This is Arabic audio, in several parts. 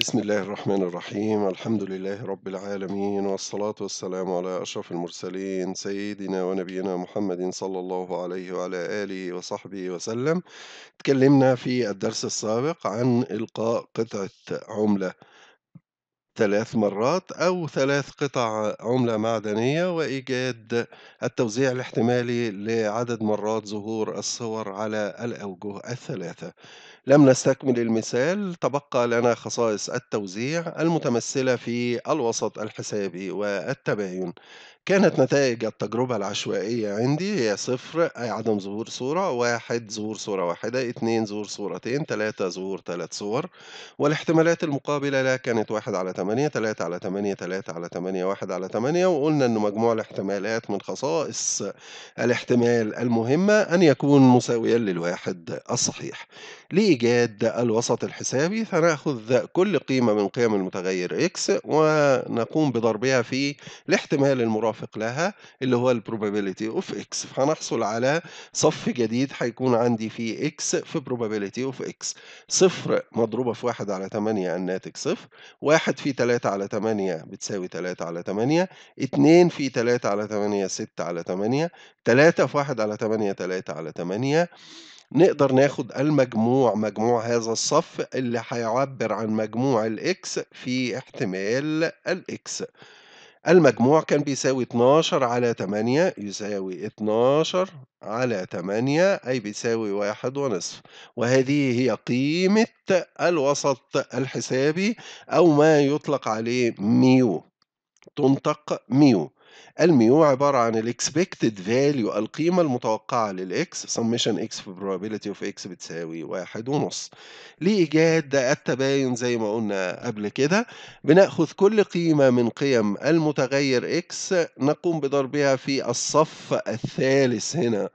بسم الله الرحمن الرحيم. الحمد لله رب العالمين والصلاة والسلام على أشرف المرسلين سيدنا ونبينا محمد صلى الله عليه وعلى آله وصحبه وسلم. تكلمنا في الدرس السابق عن إلقاء قطعة عملة ثلاث مرات أو ثلاث قطع عملة معدنية وإيجاد التوزيع الاحتمالي لعدد مرات ظهور الصور على الأوجه الثلاثة. لم نستكمل المثال تبقى لنا خصائص التوزيع المتمثلة في الوسط الحسابي والتباين. كانت نتائج التجربة العشوائية عندي هي صفر أي عدم ظهور صورة واحد ظهور صورة واحدة اتنين ظهور صورتين تلاتة ظهور تلات صور. والاحتمالات المقابلة لها كانت واحد على تمانية تلاتة على تمانية تلاتة على تمانية واحد على تمانية وقلنا إن مجموع الاحتمالات من خصائص الاحتمال المهمة أن يكون مساويا للواحد الصحيح. لإيجاد الوسط الحسابي فنأخذ كل قيمة من قيم المتغير x ونقوم بضربها في الاحتمال المرافق لها اللي هو probability of x. فهنحصل على صف جديد هيكون عندي فيه x في probability of x. صفر مضروبة في واحد على تمانية الناتج صفر. واحد في تلاتة على تمانية بتساوي تلاتة على تمانية. اتنين في تلاتة على تمانية ستة على تمانية. تلاتة في واحد على تمانية تلاتة على تمانية. نقدر ناخد المجموع مجموع هذا الصف اللي هيعبر عن مجموع الإكس في احتمال الإكس. المجموع كان بيساوي 12 على 8 يساوي 12 على 8 أي بيساوي واحد ونصف. وهذه هي قيمة الوسط الحسابي أو ما يطلق عليه mu. تنطق mu. ال mu عبارة عن ال expected value القيمة المتوقعة لل x summation x في probability of x بتساوي واحد ونص. لإيجاد التباين زي ما قلنا قبل كده بنأخذ كل قيمة من قيم المتغير x نقوم بضربها في الصف الثالث هنا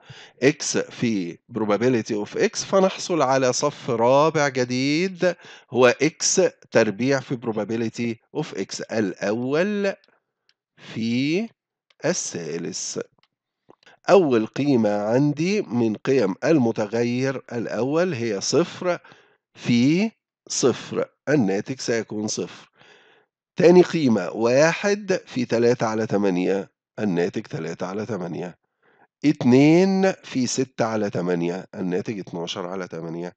x في probability of x فنحصل على صف رابع جديد هو x تربيع في probability of x. الأول في الثالث. أول قيمة عندي من قيم المتغير الأول هي صفر في صفر. الناتج سيكون صفر. تاني قيمة واحد في تلاتة على تمانية. الناتج تلاتة على تمانية. اتنين في ستة على تمانية الناتج اتناشر على تمانية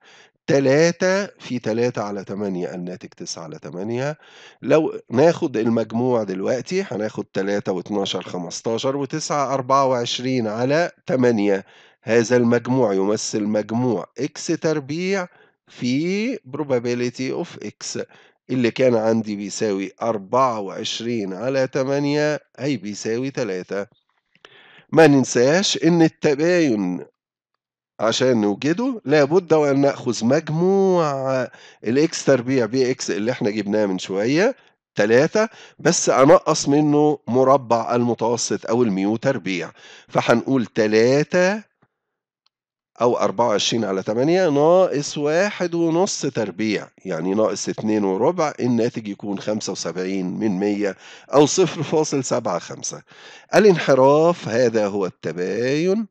تلاتة في تلاتة على تمانية الناتج تسعة على تمانية. لو ناخد المجموع دلوقتي هناخد تلاتة واتناشر خمستاشر وتسعة أربعة وعشرين على تمانية. هذا المجموع يمثل مجموع إكس تربيع في probability of x. اللي كان عندي بيساوي أربعة وعشرين على تمانية أي بيساوي تلاتة. ما ننساش إن التباين عشان نوجده لابد وأن نأخذ مجموع الإكس تربيع بإكس اللي إحنا جبناه من شوية تلاتة بس أنقص منه مربع المتوسط أو ال mu تربيع. فهنقول تلاتة أو أربعة وعشرين على تمانية ناقص واحد ونص تربيع. يعني ناقص اتنين وربع الناتج يكون خمسة وسبعين من مية أو صفر فاصل سبعة خمسة. الانحراف هذا هو التباين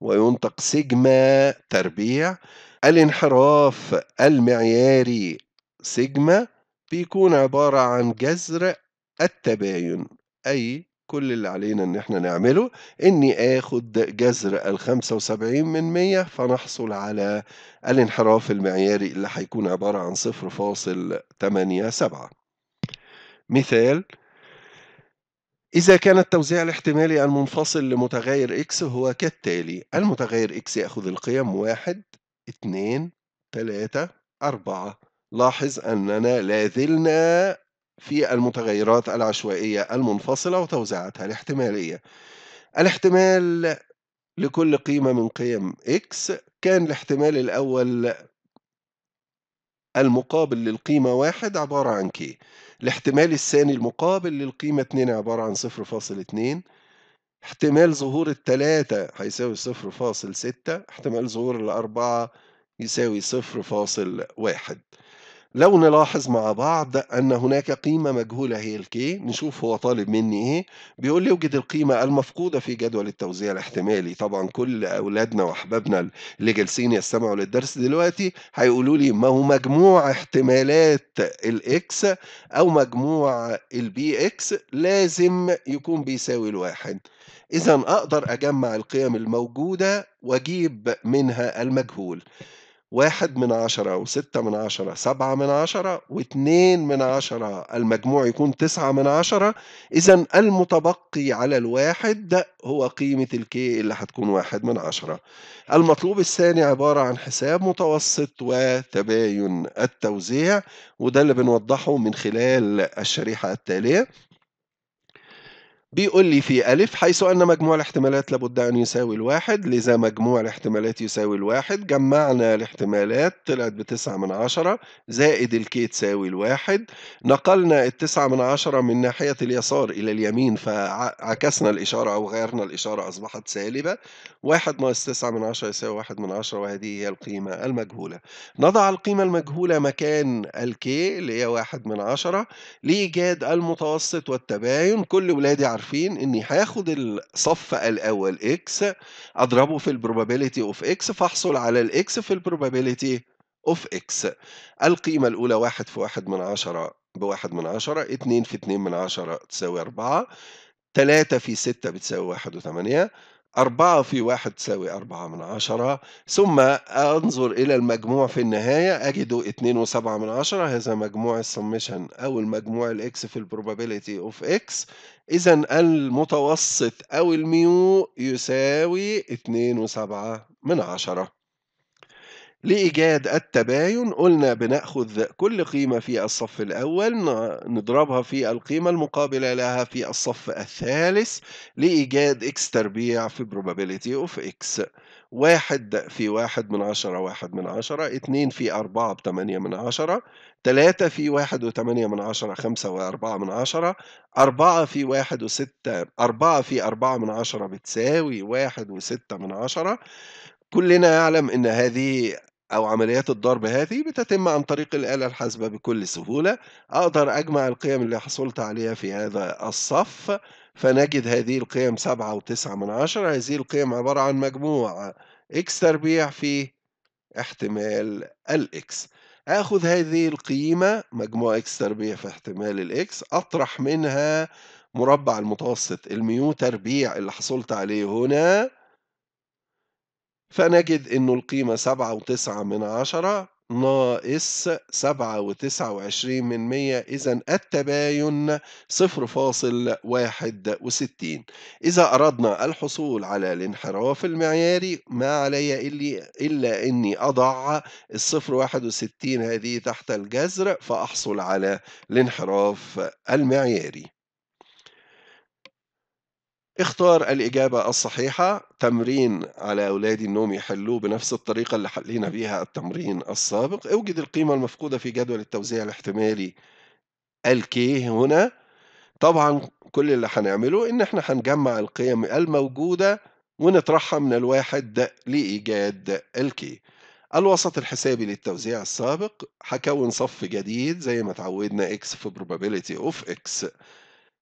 وينطق سيجما تربيع. الانحراف المعياري سيجما بيكون عبارة عن جذر التباين أي كل اللي علينا إن إحنا نعمله. إني آخد جذر الخمسة وسبعين من مية فنحصل على الانحراف المعياري اللي هيكون عبارة عن صفر فاصل تمانية سبعة. مثال إذا كان التوزيع الاحتمالي المنفصل لمتغير x هو كالتالي. المتغير x يأخذ القيم واحد اتنين تلاتة أربعة. لاحظ أننا لا زلنا في المتغيرات العشوائية المنفصلة وتوزيعاتها الاحتمالية. الاحتمال لكل قيمة من قيم x كان الاحتمال الأول المقابل للقيمة واحد عبارة عن k. الاحتمال الثاني المقابل للقيمة 2 عبارة عن 0.2 احتمال ظهور التلاتة هيساوي 0.6 احتمال ظهور الأربعة يساوي 0.1 لو نلاحظ مع بعض أن هناك قيمة مجهولة هي الK نشوف هو طالب مني إيه. بيقول لي أوجد القيمة المفقودة في جدول التوزيع الاحتمالي. طبعا كل أولادنا وأحبابنا اللي جالسين يستمعوا للدرس دلوقتي هيقولوا لي ما هو مجموع احتمالات ال x أو مجموع ال p x لازم يكون بيساوي الواحد. إذا أقدر أجمع القيم الموجودة وأجيب منها المجهول. واحد من عشرة وستة من عشرة سبعة من عشرة واتنين من عشرة المجموع يكون تسعة من عشرة. إذا المتبقي على الواحد هو قيمة ال k اللي هتكون واحد من عشرة. المطلوب الثاني عبارة عن حساب متوسط وتباين التوزيع وده اللي بنوضحه من خلال الشريحة التالية. بيقول لي في ألف حيث أن مجموع الاحتمالات لابد أن يساوي الواحد. لذا مجموع الاحتمالات يساوي الواحد. جمعنا الاحتمالات طلعت بتسعة من عشرة. زائد الكي تساوي الواحد. نقلنا التسعة من عشرة من ناحية اليسار إلى اليمين فعكسنا الإشارة أو غيرنا الإشارة أصبحت سالبة. واحد ناقص تسعة من عشرة يساوي واحد من عشرة وهذه هي القيمة المجهولة. نضع القيمة المجهولة مكان ال k اللي هي واحد من عشرة لإيجاد المتوسط والتباين. كل ولادي عارفين إني هاخد الصف الأول x أضربه في ال probability of x فأحصل على ال x في ال probability of x القيمة الأولى واحد في واحد من عشرة بواحد من عشرة اتنين في اتنين من عشرة تساوي أربعة تلاتة في ستة بتساوي واحد وتمانية. أربعة في واحد تساوي أربعة من عشرة. ثم أنظر إلى المجموع في النهاية أجده اتنين وسبعة من عشرة. هذا مجموع السمشن أو المجموع ال x في ال probability of x إذا المتوسط أو ال mu يساوي اتنين وسبعة من عشرة. لإيجاد التباين قلنا بنأخذ كل قيمة في الصف الأول نضربها في القيمة المقابلة لها في الصف الثالث لإيجاد x تربيع في probability of x. واحد في واحد من عشرة واحد من عشرة اتنين في أربعة بتمانية من عشرة تلاتة في واحد وتمانية من عشرة خمسة وأربعة من عشرة أربعة في واحد وستة أربعة في أربعة من عشرة بتساوي واحد وستة من عشرة. كلنا يعلم أن هذه أو عمليات الضرب هذه بتتم عن طريق الآلة الحاسبة بكل سهولة. أقدر أجمع القيم اللي حصلت عليها في هذا الصف فنجد هذه القيم سبعة وتسعة من عشرة. هذه القيم عبارة عن مجموع إكس تربيع في احتمال الإكس آخذ هذه القيمة مجموع إكس تربيع في احتمال الإكس أطرح منها مربع المتوسط ال mu تربيع اللي حصلت عليه هنا. فنجد إنه القيمة سبعة وتسعة من عشرة ناقص سبعة وتسعة وعشرين من مية إذا التباين صفر فاصل واحد وستين. إذا أردنا الحصول على الانحراف المعياري ما علي إلا, إلا إني أضع الصفر واحد وستين هذه تحت الجذر فأحصل على الانحراف المعياري. اختار الإجابة الصحيحة. تمرين على أولادي أنهم يحلوه بنفس الطريقة اللي حلينا بيها التمرين السابق. أوجد القيمة المفقودة في جدول التوزيع الاحتمالي الكي هنا. طبعا كل اللي هنعمله إن إحنا هنجمع القيم الموجودة ونطرحها من الواحد لإيجاد الكي الوسط الحسابي للتوزيع السابق. هكون صف جديد زي ما اتعودنا x في probability of x.